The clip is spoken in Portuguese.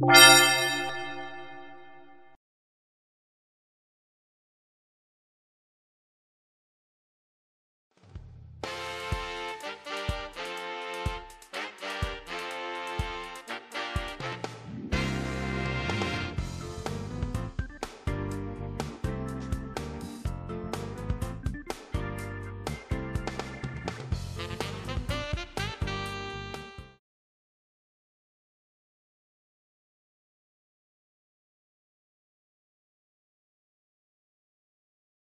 Música